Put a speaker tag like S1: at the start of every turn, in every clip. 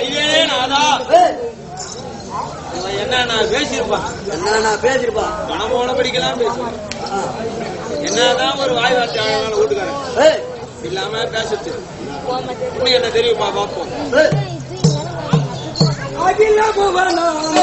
S1: ஐயே நாதா. இவன் என்ன நான் பேசியிருப்பான்?
S2: என்ன நான்
S1: பணம் போன படிக்கலாம் பேசுவேன். என்னதான் ஒரு வாய் வார்த்தை வீட்டுக்காரன் இல்லாம பேசுறது. இன்னும் என்ன தெரியுமா பார்ப்போம்
S2: ஏய்
S1: அகில புவனம்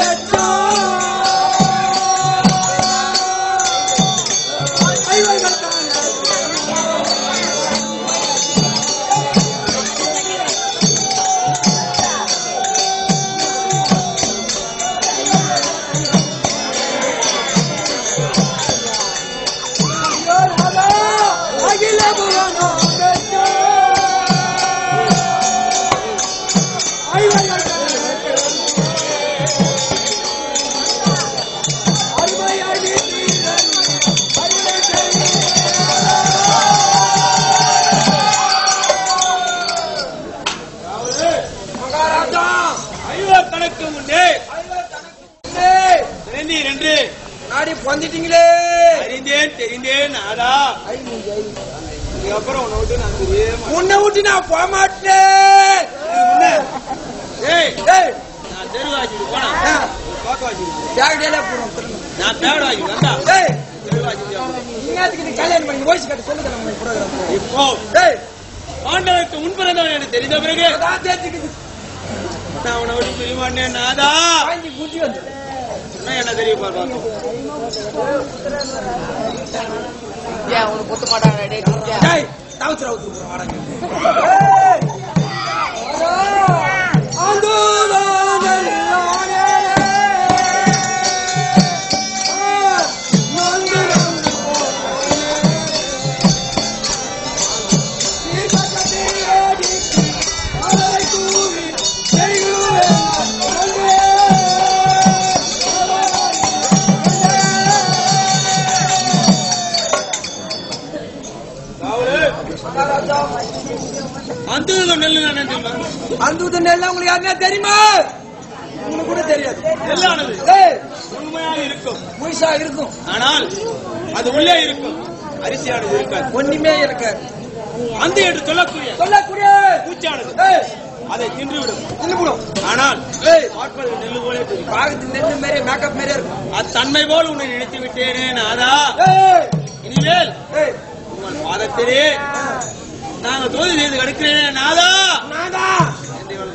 S2: ஜாகிரதையில போறோம்.
S1: நான் பேடாக்கி வந்தா?
S2: நீ கல்யாணம் பண்ணி voice கட்டு சொல்லுங்க நம்ம program.
S1: இப்போ
S2: ஏய்.
S1: ஆண்டவருக்கு முன்பிறந்தவன் எனக்கு தெரிந்த பிறகு. நான் விட்டு பிரிய மாட்டேன் நாதா.
S2: வாங்கி குட்டி வந்து.
S1: என்ன.
S3: ஏன் குத்த மாட்டாங்க
S1: அந்த நெல்ல
S2: உங்களுக்கு யாருன்னா தெரியுமா? உங்களுக்கு கூட தெரியாது.
S1: உண்மையாக இருக்கும்.
S2: முழுசா இருக்கும்.
S1: ஆனால் அது உள்ளே இருக்கும். அரிசியானது இருக்காது.
S2: ஒண்ணுமே இருக்காது.
S1: அந்த என்று சொல்லக்கூடிய
S2: சொல்லக்கூடிய
S1: பூச்சானது. அதை தின்றுவிடும்.
S2: தின்னுபடும்
S1: ஆனால்
S2: ஏய்
S1: பார்ப்பது நெல்லு போலே
S2: பாகத்து நெல்லு மாரி மேக்கப் மாரி இருக்கும்.
S1: அத்தன்மை போல் உன்னை நினைத்து விட்டேனே நாதா. இனிமேல்
S2: ஏய்.
S1: உங்கள் பாதத்திலே நாங்கள் தோல்வி செய்து கிடக்கிறேனே நாதா.
S2: நாதா.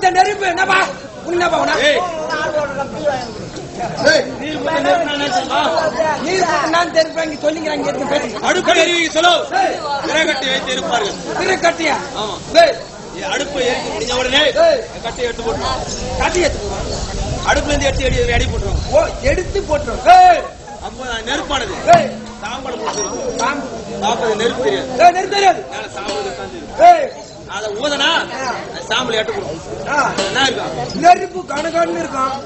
S2: புத்த நெருப்பு என்னப்பா உன்னப்பா உன
S1: ஏய் நீர் நான்
S2: இங்க சொல்லிக்கிறாங்க இங்க இருக்கு பேசுங்க
S1: அடுப்பு எரிவி சொல்லோ. விறகட்டி வைத்து இருப்பார்கள்
S2: திரு கட்டியா?
S1: ஆமா. அடுப்பு எரிச்சு முடிஞ்ச உடனே. கட்டை எடுத்து போட்டுருவோம்.
S2: கட்டி எடுத்து
S1: அடுப்புல இருந்து எடுத்து எடி அடி போட்டுருவோம்.
S2: ஓ எடுத்து போட்டுரும். ஏய்
S1: அப்போ நெருப்பானது.
S2: ஏய்
S1: சாம்பல் போட்டுருவோம்.
S2: சாம்
S1: சாப்பிடுறது நெருப்பு தெரியாது.
S2: ஏய் நெருப்பு தெரியாது.
S1: சாம்பல் அதை ஊதனா சாம்பல் எட்ட இருக்கும்?
S2: நெருப்பு கணக்கான்னு இருக்கும்.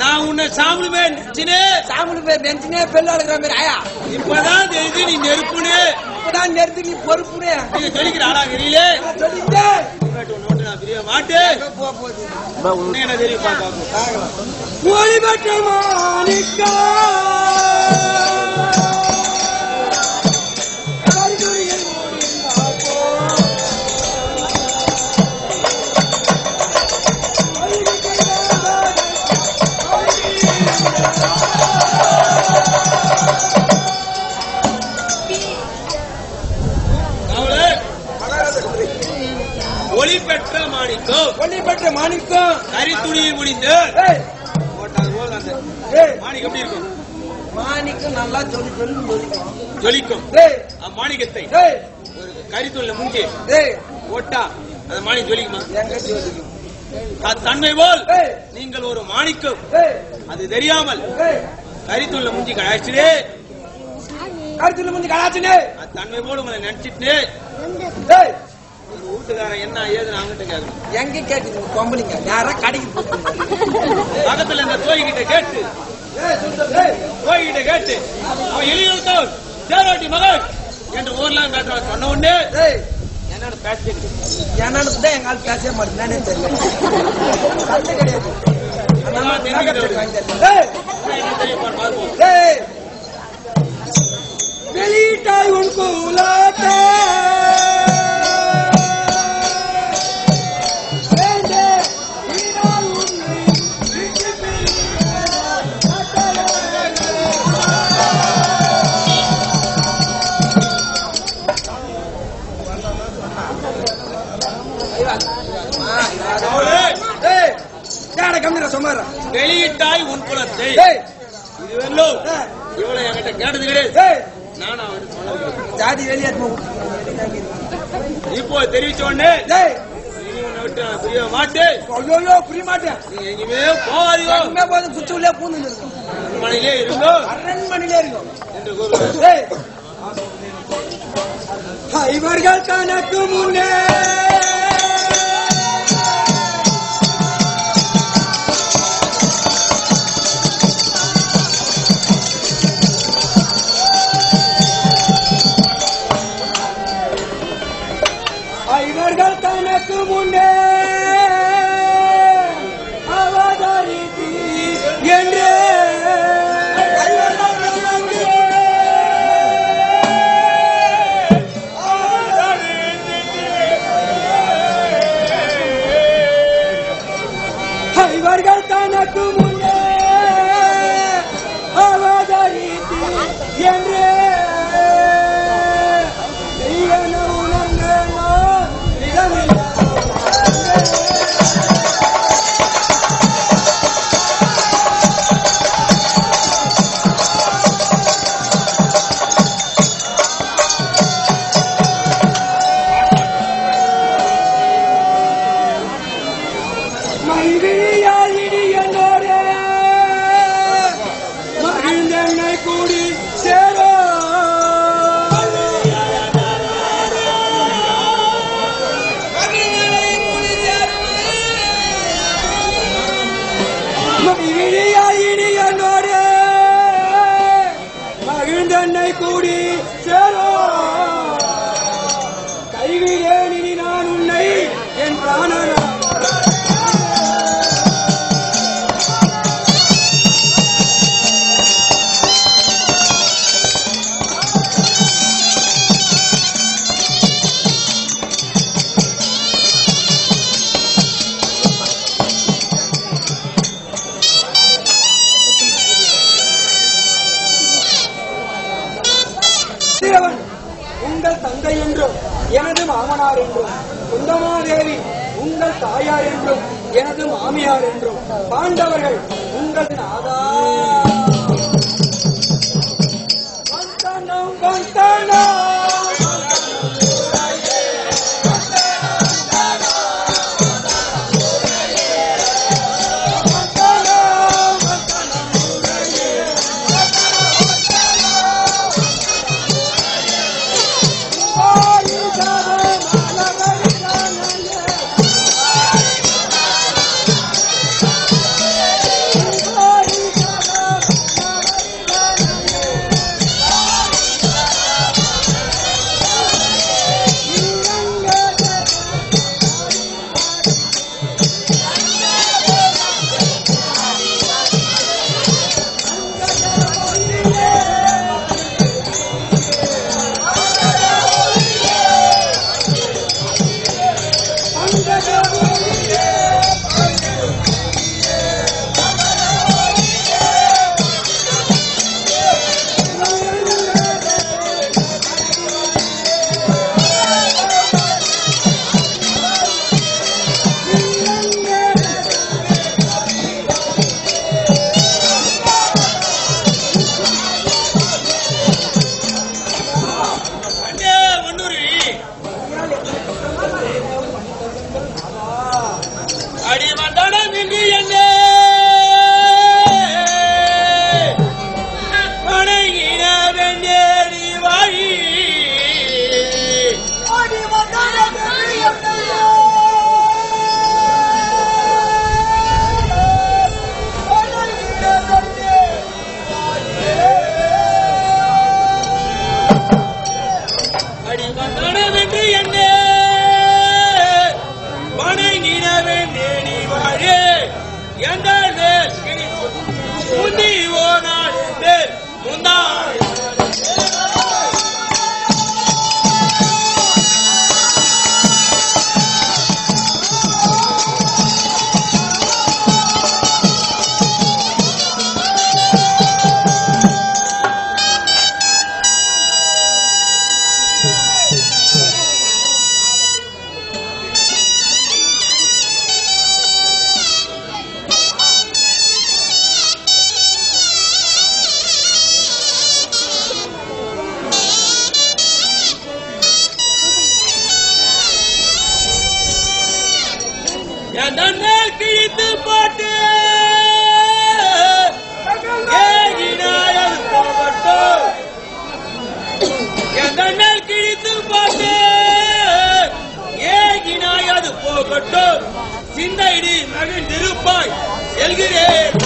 S1: நான் உன்னை சாம்பலுமே நினைச்சினே
S2: சாமுனு பேர் நெஞ்சினே பெல்ல அழுகிற மாதிரி ஆயா?
S1: இப்பதான் தெரியுது நீ நெருப்புன்னு
S2: இப்பதான் நெருத்து நீ பொறுப்புனே.
S1: நீங்க சொல்லிக்கிற ஆளா தெரியலே
S2: சொல்லிட்டே
S1: நோட்டு நான் பிரிய மாட்டேன்.
S2: போ போகுது?
S1: உன்னை என்ன தெரியும் பாப்போம்
S2: ஒளி பெற்ற மாணிக்கா.
S1: தன்மை போல் நீங்கள் ஒரு மாணிக்கம். அது தெரியாமல் கரித்துள்ள முஞ்சி கழாச்சிலே
S3: கருத்துல முந்தி கலாச்சுனே
S1: அது தன்மை போல உங்களை நினைச்சிட்டு. வீட்டுக்காரன் என்ன ஏதுன்னு அவங்ககிட்ட கேட்கணும்
S3: எங்க கேக்குது கொம்பளிங்க யாரா கடைக்கு
S1: பக்கத்துல இந்த தோய் கிட்ட. கேட்டு
S3: ஏய் சுந்தர் ஏய்.
S1: தோய் கிட்ட. கேட்டு அவன் எலியுள்தான் சேரோட்டி மகன் என்று ஊர்லாம் சொன்ன உடனே என்னோட பேசிட்டு
S3: என்னன்னு தான் எங்க ஆள் பேசவே மாட்டேன் தெரியல சண்டை கிடையாது அதனால நகரத்துக்கு வாங்கி தரேன். ஏய்
S1: என்ன தெரியும் பாரு, பார்ப்போம்
S3: ஏய் வெளியிட்டாய் உன் கூலாட்டே சுமாரா
S1: வெளியிட்டாய் உன் குலத்தை.
S3: ஏய்.
S1: இது வெல்லும் இவ்வளவு என்கிட்ட கேட்டது கிடையாது சொன்னது
S3: ஜாதி வெளியாத்மா
S1: இப்போ தெரிவிச்ச உடனே. நான் பிரிய மாட்டேன்.
S3: ஐயோ புரிய மாட்டேன்.
S1: நீ எங்கேயுமே போகாதீங்க
S3: எங்க போதும் குச்சி உள்ளே பூந்து இருக்கும்
S1: மனையிலே இருங்கோ.
S3: அரண்மனையிலே இருக்கும் இவர்கள் தனக்கு முன்னே உங்கள் தந்தை என்றும் எனது மாமனார் என்றும் குந்தமாதேவி உங்கள் தாயார் என்றும் எனது மாமியார் என்றும் பாண்டவர்கள் உங்கள் நாதா. வந்தனம்,
S1: சிந்தையடி மகிழ்ந்திருப்பாய் செல்கிறேன்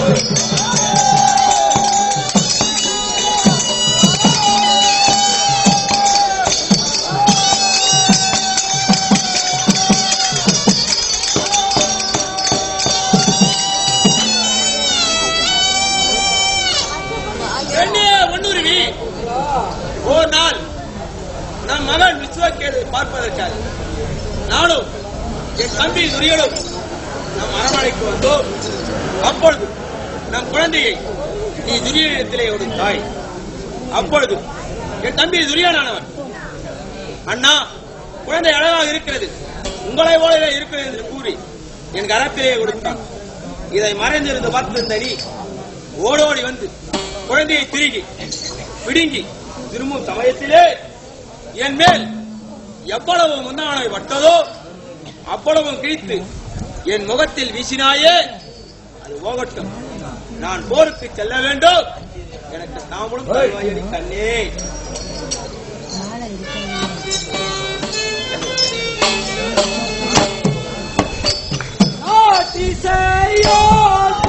S1: இதை மறைந்திருந்து பார்த்திருந்த நீ ஓடோடி வந்து குழந்தையை திருகி பிடுங்கி திரும்பும் சமயத்திலே என் மேல் எவ்வளவு முந்தானை வட்டதோ அவ்வளவு கிழித்து என் முகத்தில் வீசினாயே அது போகட்டும். நான் போருக்கு செல்ல வேண்டும். எனக்கு தாமலும் கண்ணே
S4: y Señor.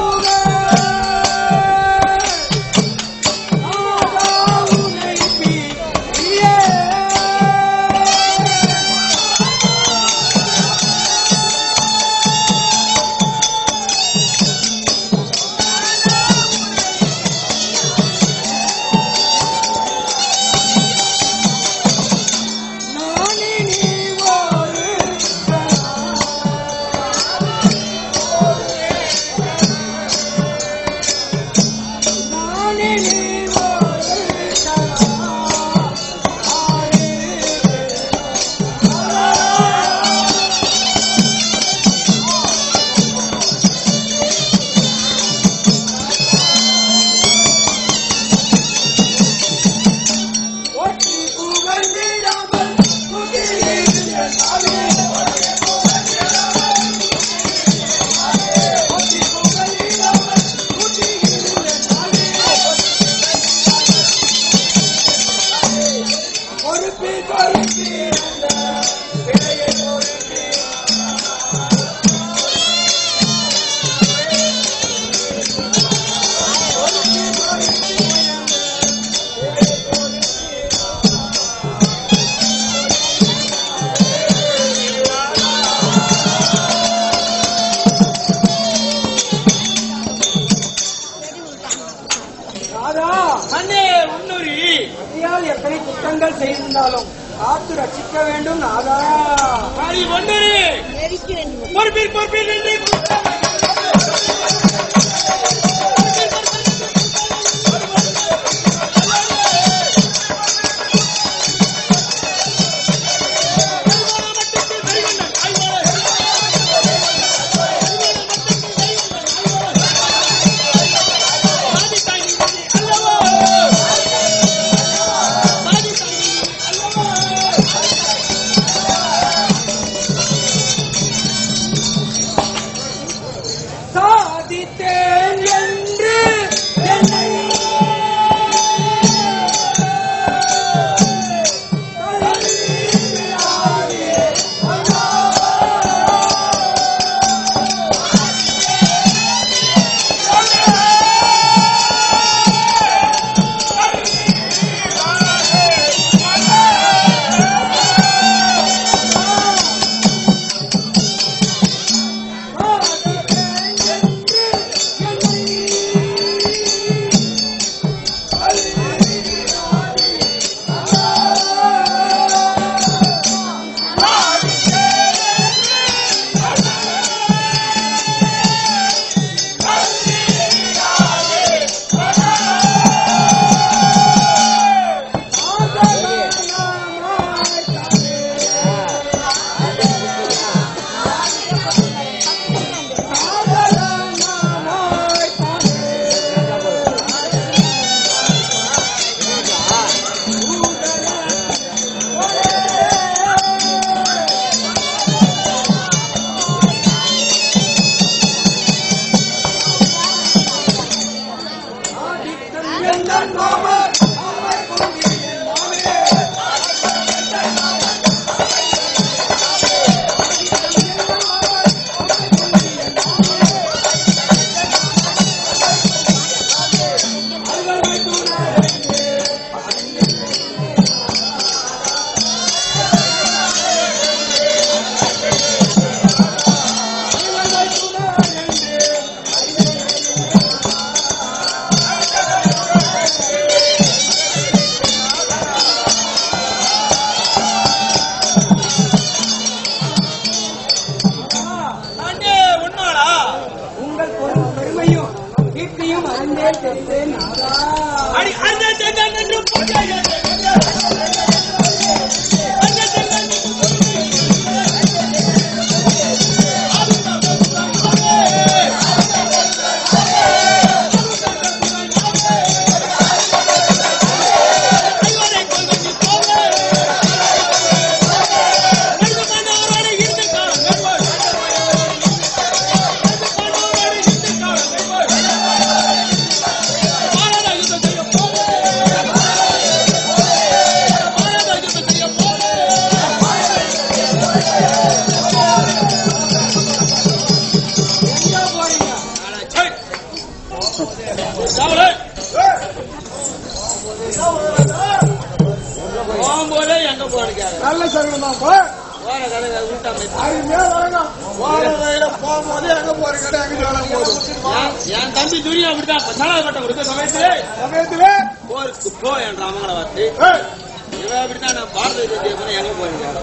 S1: போற
S4: வழியில போகும்போது எங்க போற கடை எங்க போதும்
S1: என்- என் தம்பி துரியா அப்படிதான் சலா கட்ட கொடுத்த சமயத்துல.
S4: சமயத்துல.
S1: போருக்கு போ என்ற அமங்கல வார்த்தை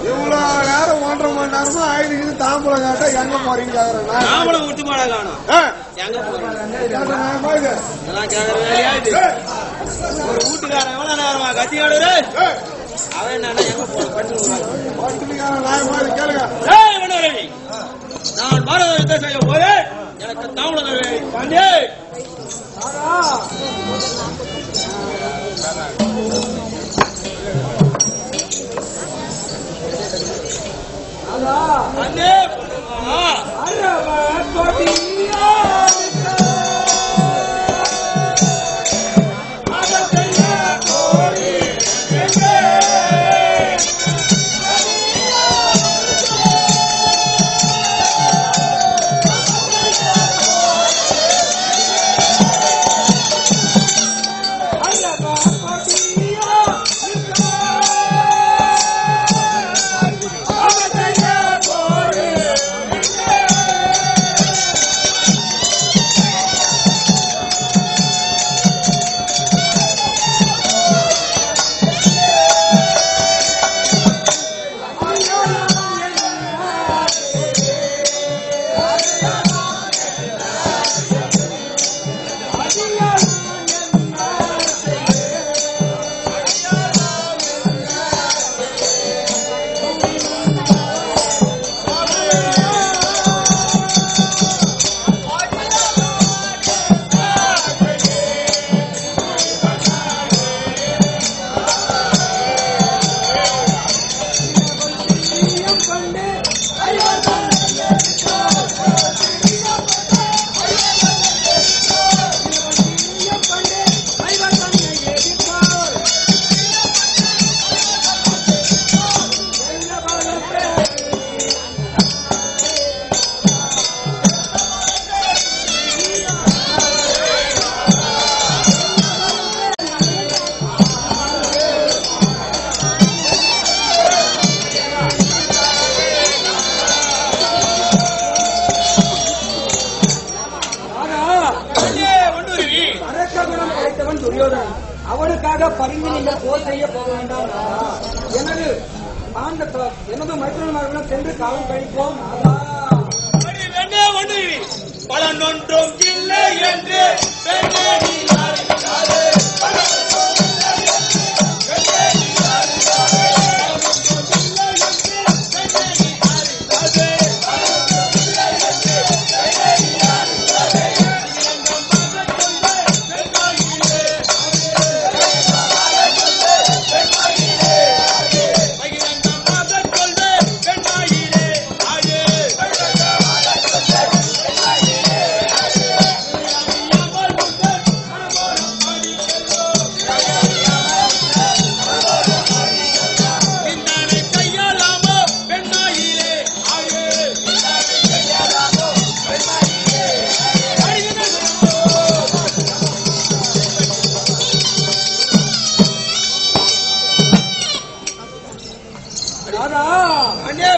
S4: இவ்வளவு நேரம் ஒன்றரை மணி நேரமா ஆயிடுக்குது தாம்பரம் காட்ட எங்க போறீங்க
S1: நாமளும் விட்டு மாட காணும். எங்க போறீங்க? ஒரு வீட்டுக்காரன் எவ்வளவு நேரமா கத்தி ஆடுறே நான் பாரத யுத்தம் செய்ய போறேன் எனக்கு தாமதம் பாண்டே பாண்டே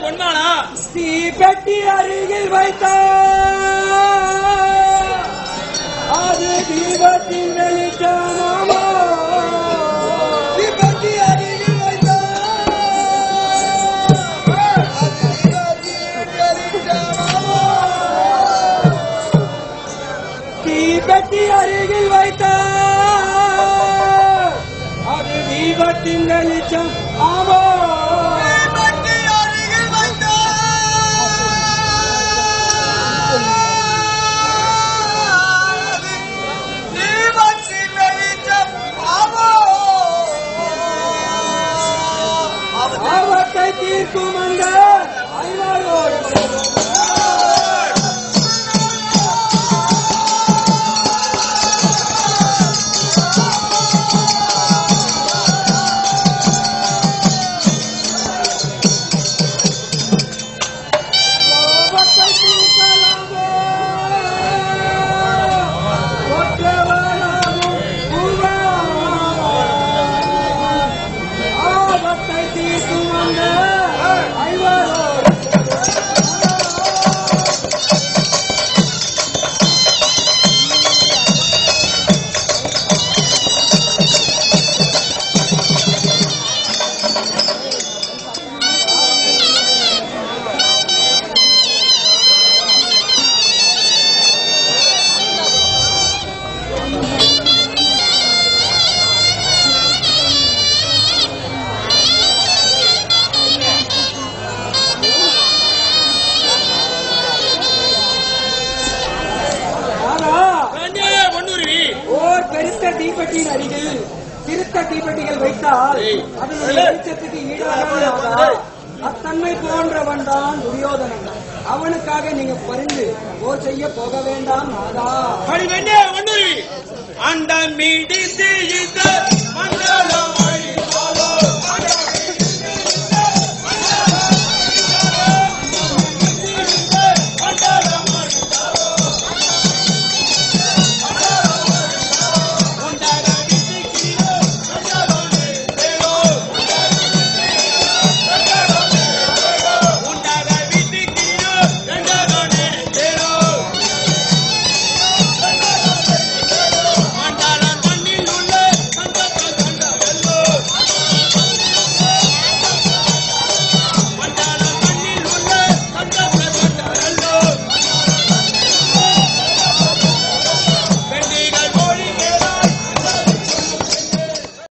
S1: பொன்மானா
S3: தீ பெட்டி அருகில் வைத்தார் அது தீபத்தின் வெளிச்சமாமா தீபத்தி அருகில் தீபத்தி அருகில் வைத்தார் அது தீபத்தின் வெளிச்சம்.